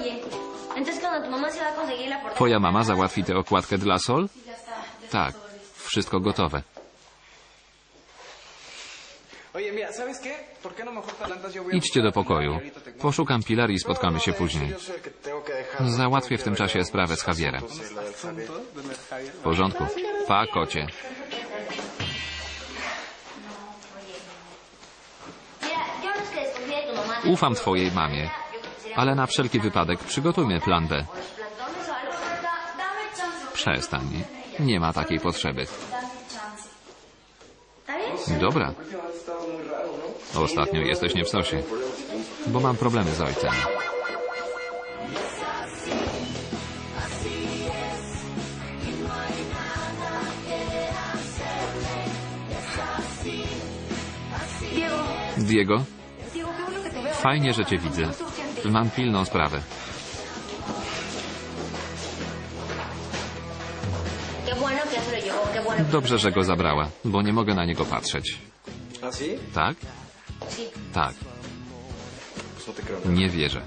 Oye, entonces cuando tu mamá se va a conseguir la portada... Twoja mama załatwi tę okładkę dla Sol? Tak, wszystko gotowe. Oye, mira, ¿sabes qué? ¿Por qué no Idźcie do pokoju. Y cuento. Poszukam Pilar i spotkamy się No, no, hecho, później. Załatwię w tym czasie sprawę z Javierem. W porządku. Pa, kocie. Ufam twojej mamie, ale na wszelki wypadek przygotujmy plan B. Przestań. Nie ma takiej potrzeby. Dobra. Ostatnio jesteś nie w sosie. Bo mam problemy z ojcem. Diego, fajnie, że cię widzę. Mam pilną sprawę. Dobrze, że go zabrała, bo nie mogę na niego patrzeć. Tak? Tak. Nie wierzę.